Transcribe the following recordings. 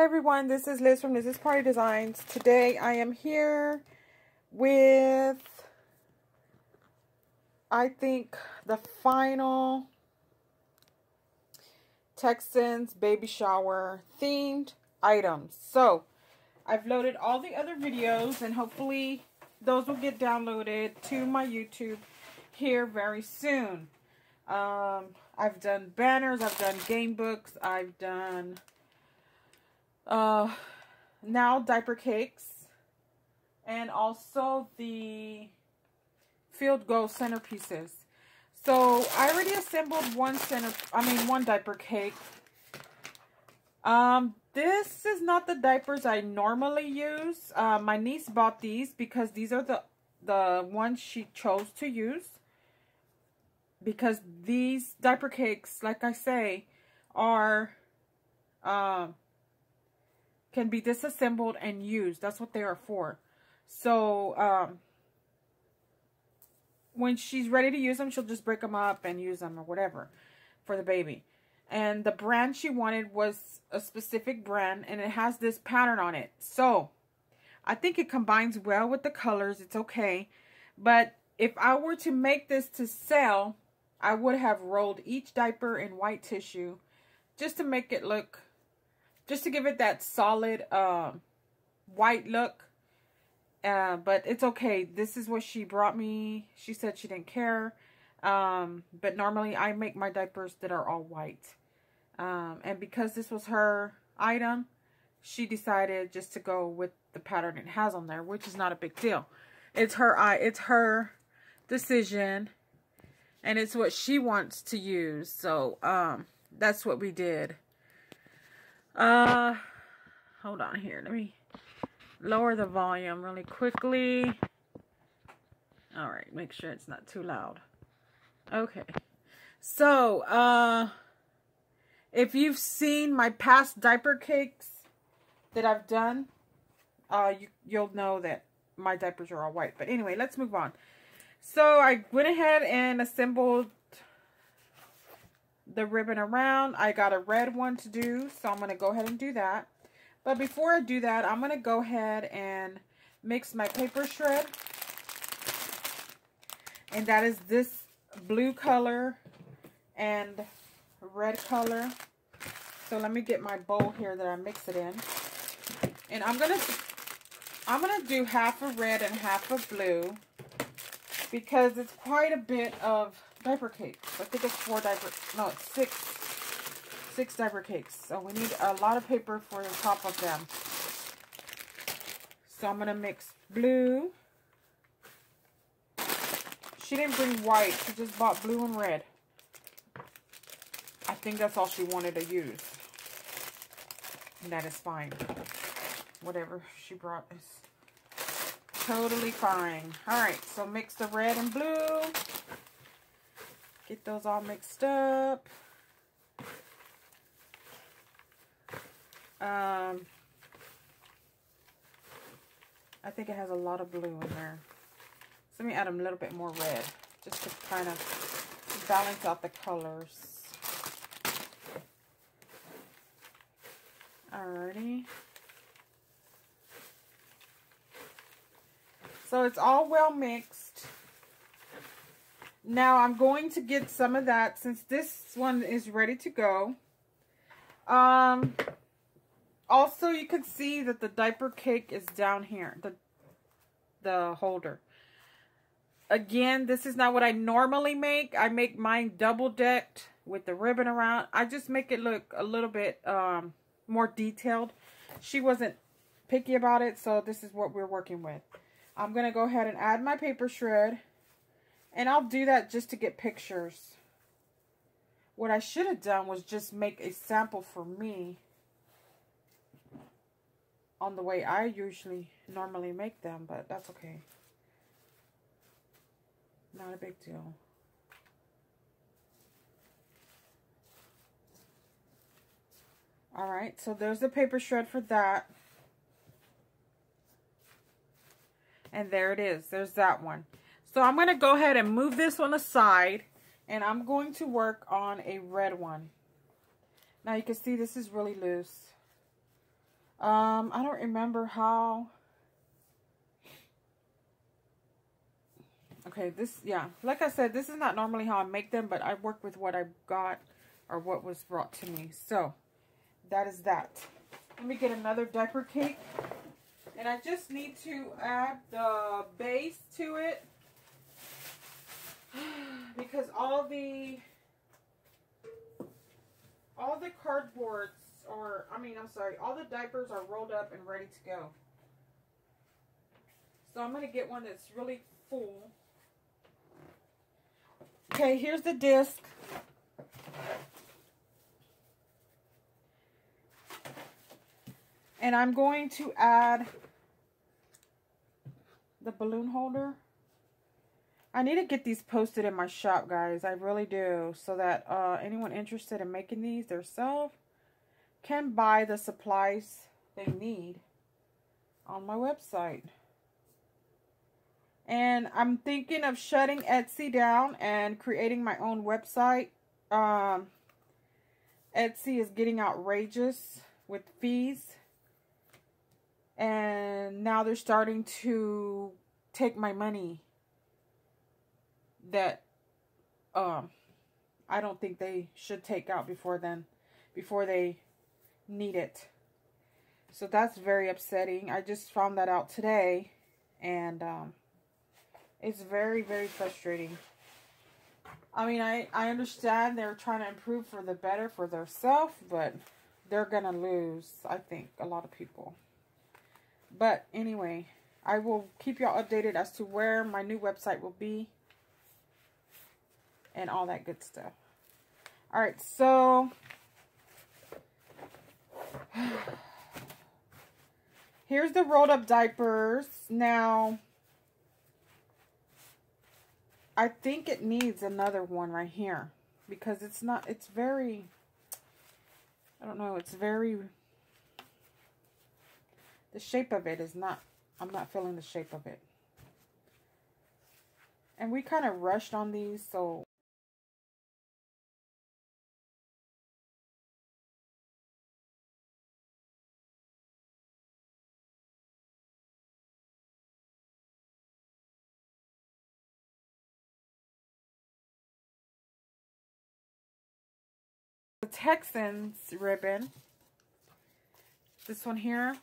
Hi everyone, this is Liz from Liz's Party Designs. Today I am here with, I think, the final Texans baby shower themed items. So, I've loaded all the other videos and hopefully those will get downloaded to my YouTube here very soon. Um, I've done banners, I've done game books, I've done uh, now diaper cakes, and also the field goal centerpieces. So I already assembled one center, I mean one diaper cake. Um, this is not the diapers I normally use. Uh, my niece bought these because these are the the ones she chose to use. Because these diaper cakes, like I say, are um, can be disassembled and used. That's what they are for. So, um, when she's ready to use them, she'll just break them up and use them or whatever for the baby. And the brand she wanted was a specific brand and it has this pattern on it. So, I think it combines well with the colors. It's okay. But if I were to make this to sell, I would have rolled each diaper in white tissue just to make it look just to give it that solid uh, white look. Uh, but it's okay. This is what she brought me. She said she didn't care. Um, but normally I make my diapers that are all white. Um, and because this was her item, she decided just to go with the pattern it has on there, which is not a big deal. It's her eye, it's her decision and it's what she wants to use. So, um, that's what we did. Uh, hold on here. Let me lower the volume really quickly. All right, make sure it's not too loud. Okay. So, uh, if you've seen my past diaper cakes that I've done, uh, you, you'll know that my diapers are all white. But anyway, let's move on. So I went ahead and assembled the ribbon around. I got a red one to do, so I'm going to go ahead and do that. But before I do that, I'm going to go ahead and mix my paper shred. And that is this blue color and red color. So let me get my bowl here that I mix it in. And I'm going to I'm going to do half of red and half of blue because it's quite a bit of diaper cakes. I think it's four diaper, no, it's six, six diaper cakes. So we need a lot of paper for the top of them. So I'm going to mix blue. She didn't bring white. She just bought blue and red. I think that's all she wanted to use. And that is fine. Whatever she brought is totally fine. Alright, so mix the red and blue. Get those all mixed up. Um, I think it has a lot of blue in there. So let me add a little bit more red just to kind of balance out the colors. Alrighty. So it's all well mixed. Now I'm going to get some of that since this one is ready to go. Um, also, you can see that the diaper cake is down here, the, the holder. Again, this is not what I normally make. I make mine double-decked with the ribbon around. I just make it look a little bit um, more detailed. She wasn't picky about it, so this is what we're working with. I'm going to go ahead and add my paper shred. And I'll do that just to get pictures. What I should have done was just make a sample for me on the way I usually normally make them, but that's okay. Not a big deal. Alright, so there's the paper shred for that. And there it is. There's that one. So I'm going to go ahead and move this one aside. And I'm going to work on a red one. Now you can see this is really loose. Um, I don't remember how. Okay, this, yeah. Like I said, this is not normally how I make them, but I work with what I got or what was brought to me. So, that is that. Let me get another diaper cake. And I just need to add the base to it. Because all the all the cardboards or I mean I'm sorry, all the diapers are rolled up and ready to go. So I'm gonna get one that's really full. Okay, here's the disc. And I'm going to add the balloon holder. I need to get these posted in my shop, guys. I really do. So that uh, anyone interested in making these themselves can buy the supplies they need on my website. And I'm thinking of shutting Etsy down and creating my own website. Um, Etsy is getting outrageous with fees. And now they're starting to take my money that um I don't think they should take out before then before they need it. So that's very upsetting. I just found that out today and um it's very very frustrating. I mean, I I understand they're trying to improve for the better for themselves, but they're going to lose, I think, a lot of people. But anyway, I will keep y'all updated as to where my new website will be and all that good stuff. All right, so here's the rolled up diapers. Now, I think it needs another one right here because it's not, it's very, I don't know, it's very, the shape of it is not, I'm not feeling the shape of it. And we kind of rushed on these, so Texans ribbon. This one here.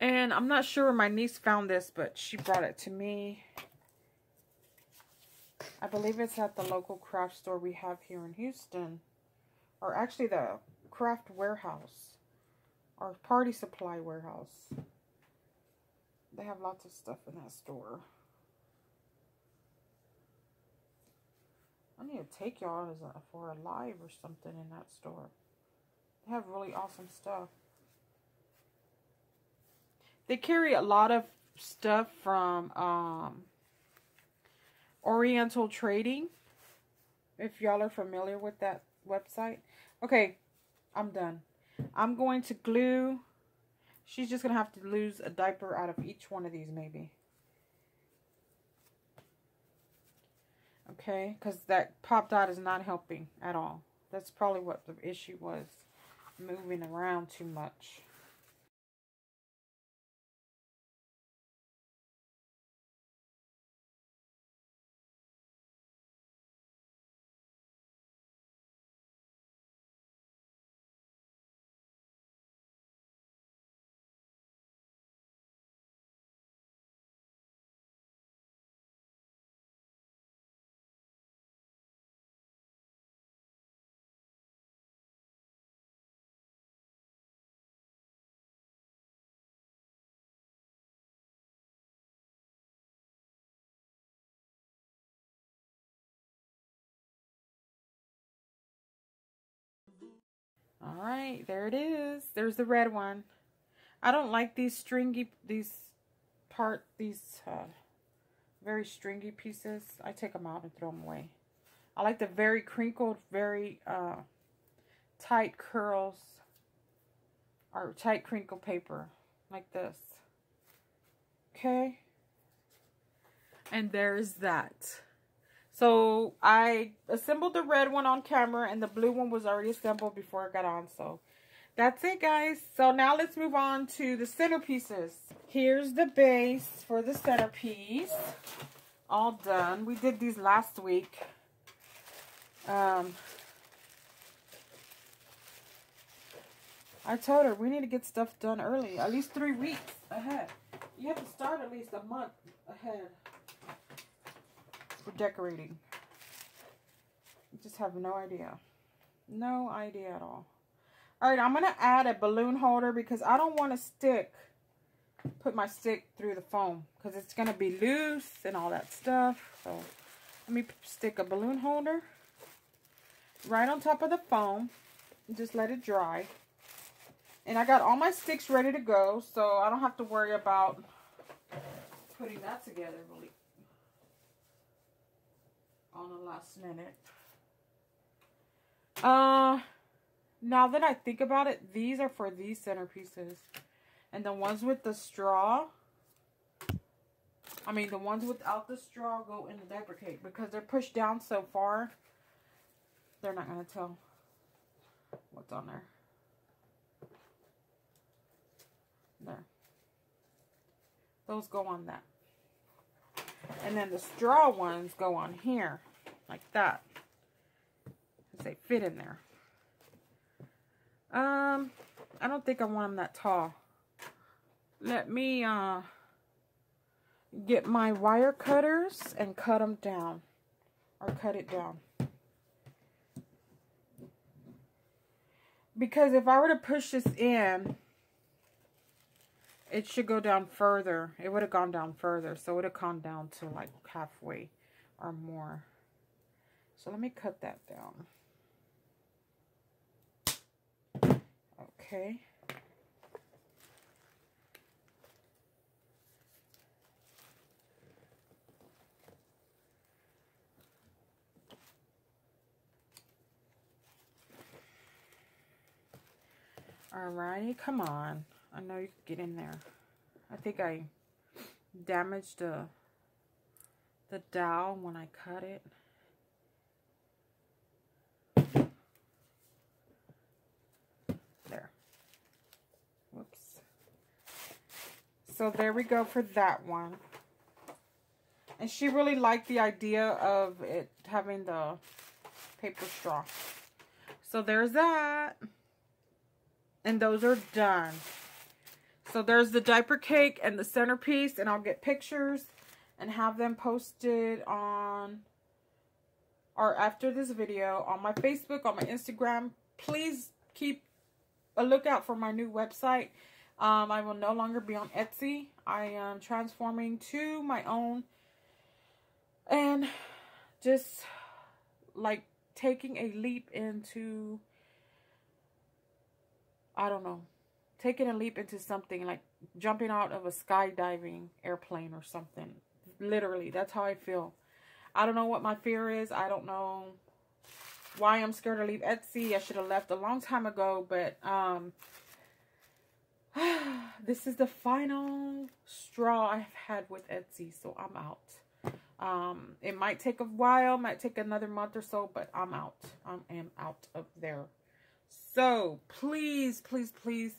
And I'm not sure where my niece found this, but she brought it to me. I believe it's at the local craft store we have here in Houston. Or actually the craft warehouse. Or party supply warehouse. They have lots of stuff in that store. I need to take y'all as a, for a live or something in that store. They have really awesome stuff. They carry a lot of stuff from um, Oriental Trading. If y'all are familiar with that website. Okay, I'm done. I'm going to glue. She's just going to have to lose a diaper out of each one of these maybe. Okay, because that pop dot is not helping at all. That's probably what the issue was. Moving around too much. All right, there it is. There's the red one. I don't like these stringy, these part, these uh, very stringy pieces. I take them out and throw them away. I like the very crinkled, very uh, tight curls or tight crinkle paper like this. Okay. And there's that. So I assembled the red one on camera and the blue one was already assembled before I got on. So that's it, guys. So now let's move on to the centerpieces. Here's the base for the centerpiece. All done. We did these last week. Um, I told her we need to get stuff done early, at least three weeks ahead. You have to start at least a month ahead for decorating. You just have no idea. No idea at all. All right, I'm going to add a balloon holder because I don't want to stick, put my stick through the foam because it's going to be loose and all that stuff. So let me stick a balloon holder right on top of the foam and just let it dry. And I got all my sticks ready to go, so I don't have to worry about putting that together really on the last minute. Uh, now that I think about it, these are for these centerpieces. And the ones with the straw, I mean the ones without the straw go in the diaper cake because they're pushed down so far, they're not going to tell what's on there. There. Those go on that. And then the straw ones go on here, like that. Because they fit in there. Um, I don't think I want them that tall. Let me uh, get my wire cutters and cut them down. Or cut it down. Because if I were to push this in, it should go down further. It would have gone down further. So it would have gone down to like halfway or more. So let me cut that down. Okay. Alrighty, come on. I know you can get in there. I think I damaged the, the dowel when I cut it. There. Whoops. So there we go for that one. And she really liked the idea of it having the paper straw. So there's that. And those are done. So there's the diaper cake and the centerpiece. And I'll get pictures and have them posted on or after this video on my Facebook, on my Instagram. Please keep a lookout for my new website. Um, I will no longer be on Etsy. I am transforming to my own and just like taking a leap into I don't know, taking a leap into something like jumping out of a skydiving airplane or something. Literally, that's how I feel. I don't know what my fear is. I don't know why I'm scared to leave Etsy. I should have left a long time ago, but um, this is the final straw I've had with Etsy, so I'm out. Um, it might take a while, might take another month or so, but I'm out. I am out of there. So please, please, please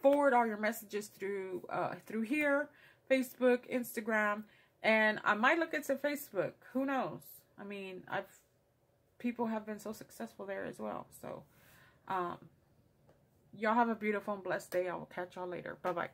forward all your messages through uh, through here, Facebook, Instagram, and I might look into Facebook. Who knows? I mean, I've people have been so successful there as well. So, um, y'all have a beautiful and blessed day. I will catch y'all later. Bye bye.